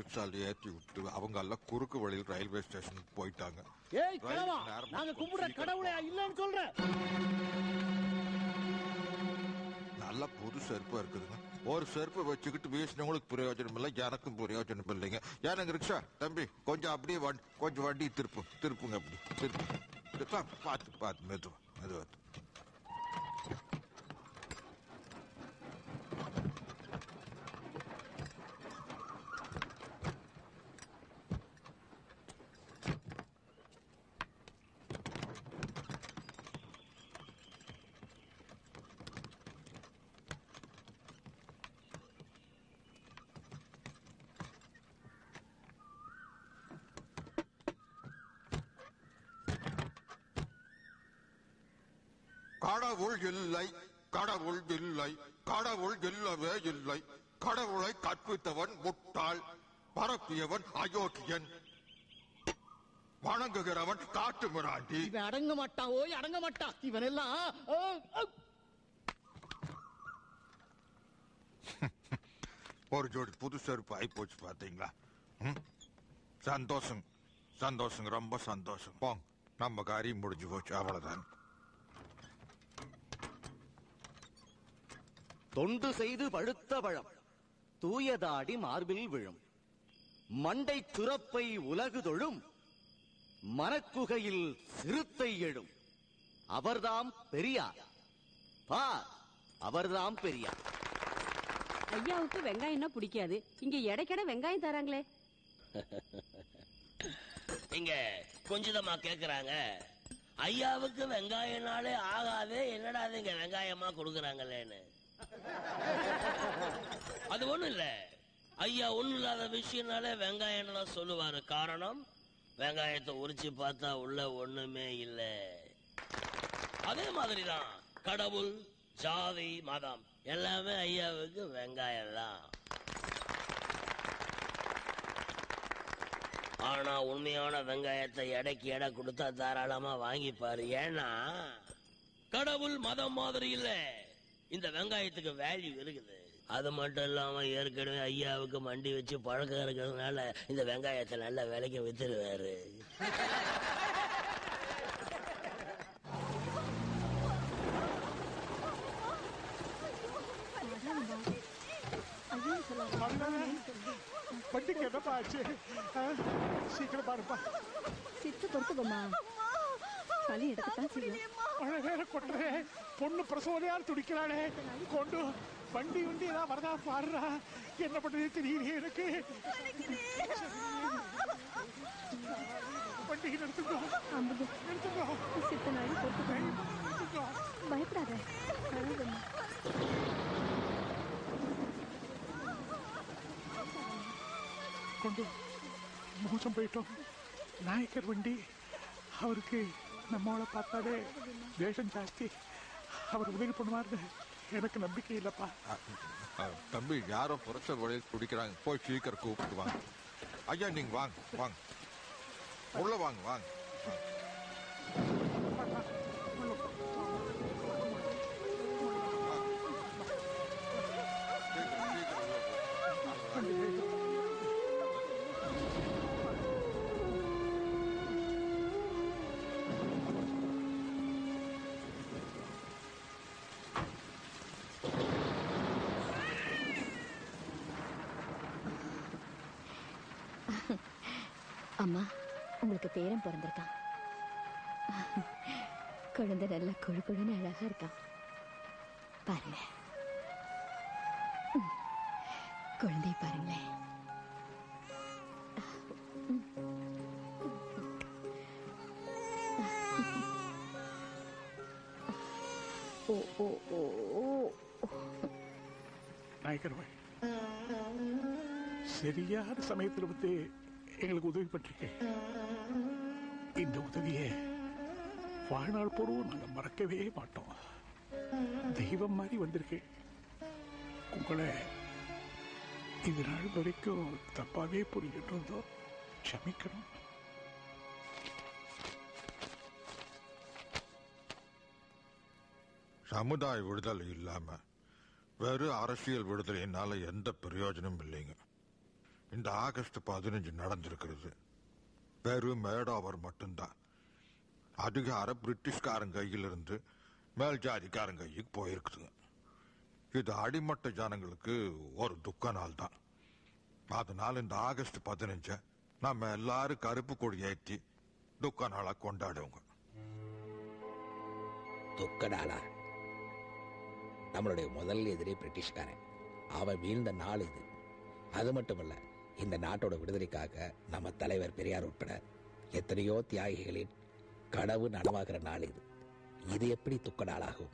ரிக்ஷால ஏத்தி விட்டு அவங்க எல்லாம் குறுக்கு வழியில் ரயில்வே ஸ்டேஷனுக்கு போயிட்டாங்க. ஏய் கிழவா நாங்க கும்பிடுற கடவுளே. இல்லன்னு சொல்றேன் நல்ல புது செருப்பா இருக்குதுங்க. ஒரு செருப்பை வச்சுக்கிட்டு வீசினவங்களுக்கு பிரயோஜனம் இல்லை எனக்கும் பிரயோஜனம் இல்லைங்க. ஏனுங்க ரிக்ஷா தம்பி கொஞ்சம் அப்படியே வண்டி கொஞ்சம் வண்டி திருப்பு திருப்புங்க அப்படி திருப்பு. பார்த்து பார்த்து மெதுவா மெதுவா. கடவுள் இல்லை கடவுள் இல்லை கடவுள் இல்லவே இல்லை. கடவுளை கற்பித்தவன் முட்டாள் பரப்பியவன் அயோக்கியன். வணங்குகிறவன் காட்டு மிராண்டி. இவன் அடங்க மாட்டான் ஓய் அடங்க மாட்டான். இவன் எல்லாம். ஒரு ஜோடி புது செருப்பு ஆயிப்போச்சு பாத்தீங்களா? சந்தோஷம். சந்தோஷம் ரொம்ப சந்தோஷம். போங்க நம்ம காரியம் முடிஞ்சு போச்சு அவ்வளவுதான். தொண்டு செய்து பழுத்த பழம். தூயதாடி மார்பில் விழும். மண்டை துரப்பை உலகு தொழும் மனக்குகையில் சிறுத்தை எழும். அவர்தாம் பெரியார். பார் அவர்தாம் பெரியார். ஐயாவுக்கு வெங்காயம்னா பிடிக்காது? இங்க எடைக்கட வெங்காயம் தராங்களே. இங்க கொஞ்சதமா கேக்குறாங்க. ஐயாவுக்கு வெங்காயம்னாலே ஆகாது என்னடா இது இங்க வெங்காயமா கொடுக்கறாங்களேன்னு. அது ஒண்ணும் இல்ல. ஐயா ஒண்ணும் இல்லாத விஷயம்னாலே வெங்காயம்லாம் சொல்லுவாரு. காரணம் வெங்காயத்தை உரிச்சு பார்த்தா உள்ள ஒண்ணுமே இல்ல. அதே மாதிரிதான் கடவுள் ஜாதி மதம் எல்லாமே ஐயாவுக்கு வெங்காயம் தான் ஆனா உண்மையான வெங்காயத்தை எடைக்கு எடை கொடுத்தா தாராளமா வாங்கிப்பாரு. ஏன்னா கடவுள் மதம் மாதிரி இல்ல. இந்த வெங்காயத்துக்கு வேல்யூ இருக்குது. அது மட்டும் இல்லாம ஏற்கனவே ஐயாவுக்கு மண்டி வச்சு பழக்கம் இருக்கிறதுனால இந்த வெங்காயத்தை நல்ல விலைக்கு வித்துருவாரு வண்டிக்கு என்னப்பா ஆச்சு? ஆ? சீக்கிரம் பாருப்பா. சித்து பொறுத்துக்கோமா சளி எடுக்கத்தான் செய்யும். மழை வேற கொட்டுறே. பொண்ணு பிரசவதையார் துடிக்கிறாளே. கொண்டு வண்டி வண்டி ஏதாவது வரதா பாடுறா. என்ன பண்றது தெரியலையே எனக்கு. வண்டி நிறுத்துக்கோ அம்புது நிறுத்துக்கோ சித்த பொறுத்துக்கோ நிறுத்துக்கோ பயப்படாத. கொண்டு மோசம் போயிட்டோம். நாயக்கர் வண்டி. அவருக்கு நம்மளை பார்த்தாலே வேஷம் ஜாஸ்தி அவர் உதவி பண்ணுவார்னு எனக்கு நம்பிக்கை இல்லப்பா. தம்பி யாரோ புரட்ச வழியில் குடிக்கிறாங்க போய் சீக்கிரம் கூப்பிட்டு வாங்க. ஐயா நீங்க வாங்க வாங்க. உள்ள வாங்க வாங்க. அம்மா உங்களுக்கு பேரன் பிறந்திருக்கான். குழந்தை நல்லா கொழு கொழுன்னு அழகா இருக்கான். பாருங்க. குழந்தை பாருங்களேன். ஓ ஓ ஓ நாயக்கர் சரியான சமயத்தில் வந்து எங்களுக்கு உதவி பண்றீங்க. இந்த உதவியை வாழ்நாள் பூர்வம் நாங்கள் மறக்கவே மாட்டோம். தெய்வம் மாதிரி வந்திருக்கேன் உங்களை இது நாள் வரைக்கும் தப்பாவே புரிஞ்சுட்டு இருந்தோம். க்ஷமிக்கணும். சமுதாய விடுதலை இல்லாம வெறும் அரசியல் விடுதலையினால எந்த பிரயோஜனமும் இல்லைங்க. இந்த ஆகஸ்ட் பதினஞ்சு நடந்திருக்கிறது. வெறும் மேடாவர் மட்டும்தான். அதிகாரம் பிரிட்டிஷ்காரன் கையிலிருந்து மேல் ஜாதிக்காரன் கைக்கு போயிருக்குதுங்க இது அடிமட்ட ஜனங்களுக்கு ஒரு துக்க நாள் தான் அதனால இந்த ஆகஸ்ட் பதினஞ்ச நம்ம எல்லாரும் கருப்பு கொடி ஏற்றி துக்க நாளா கொண்டாடுவோங்க. துக்க நாளா? நம்மளுடைய முதல் எதிரி பிரிட்டிஷ்காரன். அவன் வீழ்ந்த நாள் இது. அது மட்டுமல்ல இந்த நாட்டோட விடுதலைக்காக நம்ம தலைவர் பெரியார் உட்பட எத்தனையோ தியாகிகளின் கனவு நனவாகிற நாள் இது. இது எப்படி துக்க நாளாகும்?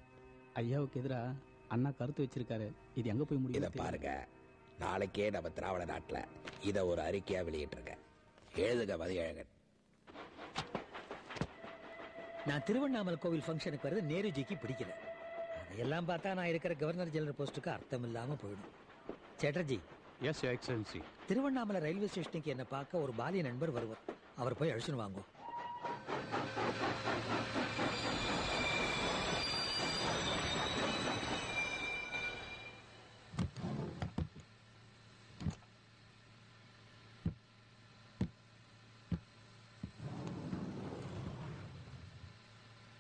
ஐயாவுக்கு எதிரா அண்ணா கருத்து வச்சிருக்காரு. இது எங்க போய் இத முடியும் பாருங்க. நாளைக்கே நம்ம திராவிட நாட்டுல இத ஒரு அறிக்கையா வெளியிட்டிருங்க. எழுதுக மதியழகன் நான் திருவண்ணாமலை கோவில் ஃபங்க்ஷனுக்கு வரது நேருஜிக்கு பிடிக்கல. அதையெல்லாம் பார்த்தா நான் இருக்கிற கவர்னர் ஜெனரல் போஸ்ட்டுக்கு அர்த்தம் இல்லாம போயிடும். Chatterjee his excellency Tiruvannamalai railway ஸ்டேஷனுக்கு என்ன பார்க்க ஒரு பாலிய நண்பர் வருவார். அவர் போய் அழிச்சுன்னு வாங்கோ.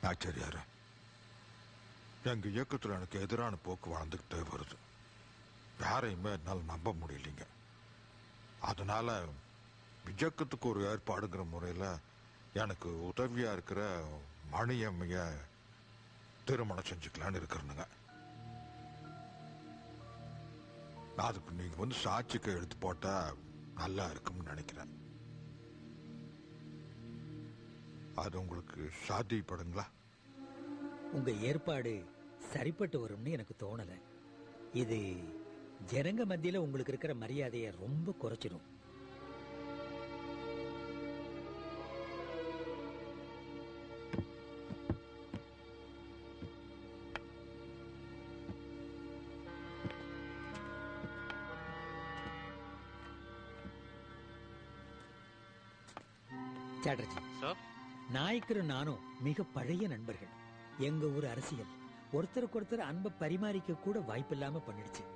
ஆச்சரியாரு. எங்க இயக்கத்துல எனக்கு எதிரான போக்கு வளர்ந்துகிட்டே வருது. யாரையுமே என்னால் நம்ப முடியலைங்க. அதனால விஜக்கத்துக்கு ஒரு ஏற்பாடுங்கிற முறையில் எனக்கு உதவியா இருக்கிற மணியம்மைய திருமணம் செஞ்சுக்கலான்னு இருக்கிறனுங்க. அதுக்கு நீங்க வந்து சாட்சிக்கு எடுத்து போட்டா நல்லா இருக்கும்னு நினைக்கிறேன். அது உங்களுக்கு சாத்தியப்படுங்களா? உங்க ஏற்பாடு சரிப்பட்டு வரும்னு எனக்கு தோணல. இது ஜனங்க மத்தியில உங்களுக்கு இருக்கிற மரியாதையை ரொம்ப குறைச்சிடும் சாட்டர்ஜி நாய்க்கரும் நானும் மிக பழைய நண்பர்கள். எங்க ஊர் அரசியல். ஒருத்தருக்கு ஒருத்தர் அன்பை பரிமாறிக்க கூட வாய்ப்பில்லாம பண்ணிடுச்சு.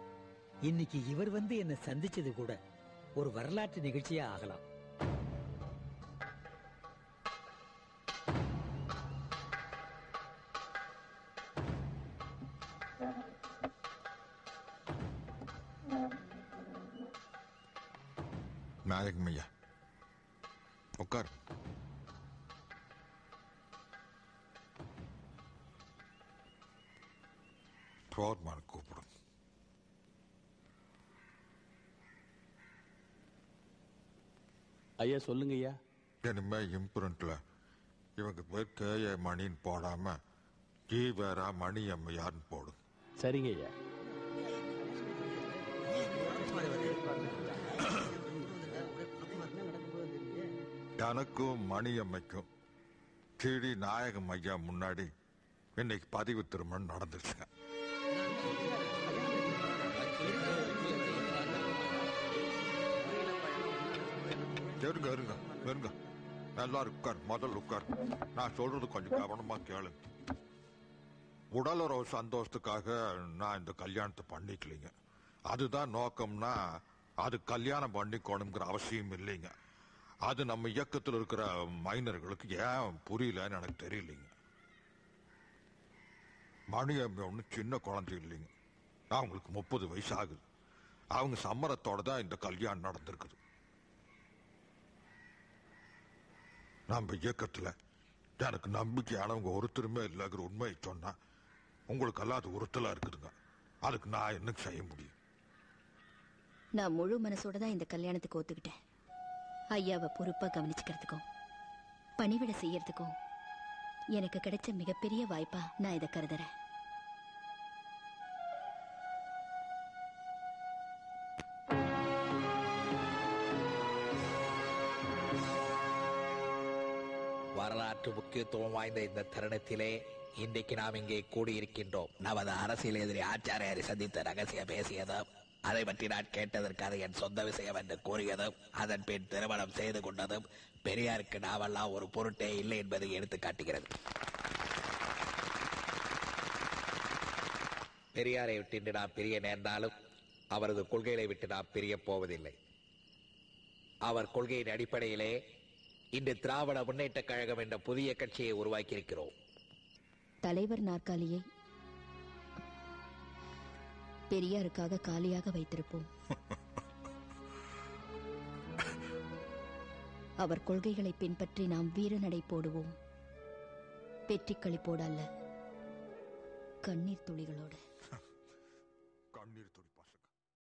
இன்னைக்கு இவர் வந்து என்ன சந்திச்சது கூட ஒரு வரலாற்று நிகழ்ச்சியா ஆகலாம். நாயகம் ஐயா உட்கார். போர்மான் கூப்பிடும் ஐயா சொல்லுங்க ஐயா. இனிமே இம்ப்ரிண்ட்ல இவங்க பேர் கே ஏ மணின்னு போடாம ஜி வேறா மணி அம்மையார்னு போடும் சரிங்க ஐயா. எனக்கும் மணி அம்மைக்கும் கீழி நாயகம் ஐயா முன்னாடி இன்னைக்கு பதிவு திருமணம் நடந்துருச்சுங்க. இருங்க இருங்க இருங்க. எல்லாரும் உட்கார் முதல்ல உட்கார். நான் சொல்றது கொஞ்சம் கவனமா கேளு. உடலுறவு சந்தோஷத்துக்காக நான் இந்த கல்யாணத்தை பண்ணிக்கலைங்க. அதுதான் நோக்கம்னா அது கல்யாணம் பண்ணிக்கணுங்கிற அவசியம் இல்லைங்க. அது நம்ம இயக்கத்தில் இருக்கிற மைனர்களுக்கு ஏன் புரியலன்னு எனக்கு தெரியலைங்க. மணி ஒன்று சின்ன குழந்தை இல்லைங்க. அவங்களுக்கு முப்பது வயசு ஆகுது. அவங்க சம்மரத்தோட தான் இந்த கல்யாணம் நடந்திருக்குது. நம்ம இயக்கத்துல எனக்கு நம்பிக்கையானவங்க ஒருத்தருமே இல்லைங்கிற உண்மையை சொன்னா உங்களுக்கெல்லாம் அது உறுத்தலா இருக்குதுங்க. அதுக்கு நான் என்ன செய்ய முடியும்? நான் முழு மனசோட தான் இந்த கல்யாணத்துக்கு ஒத்துக்கிட்டேன். ஐயாவை பொறுப்பா கவனிச்சுக்கிறதுக்கும் பணிவிட செய்யறதுக்கும் எனக்கு கிடைச்ச மிகப்பெரிய வாய்ப்பா நான் இதை கருதுறேன். வரலாற்று முக்கியத்துவம் வாய்ந்த இந்த தருணத்திலே இன்றைக்கு நாம் இங்கே கூடியிருக்கின்றோம். நமது அரசியல் எதிரி ஆச்சாரியாரை சந்தித்த ரகசியம் பேசியதும் அதை பற்றி நான் கேட்டதற்கு அது என் சொந்த விஷயம் என்று கூறியதும் அதன் பின் திருமணம் செய்து கொண்டதும் பெரியாருக்கு நாவெல்லாம் ஒரு பொருட்டே இல்லை என்பதை எடுத்து காட்டுகிறது. பெரியாரை விட்டு நாம் பிரிய நேர்ந்தாலும் அவரது கொள்கைகளை விட்டு நாம் பிரிய போவதில்லை. அவர் கொள்கையின் அடிப்படையிலே இன்று திராவிட முன்னேற்ற கழகம் என்ற புதிய கட்சியை உருவாக்கியிருக்கிறோம். தலைவர் நாற்காலியை பெரியாருக்காக காலியாக வைத்திருப்போம். அவர் கொள்கைகளை பின்பற்றி நாம் வீரநடை போடுவோம். வெற்றி களிப்போடு அல்ல கண்ணீர் துளிகளோடு.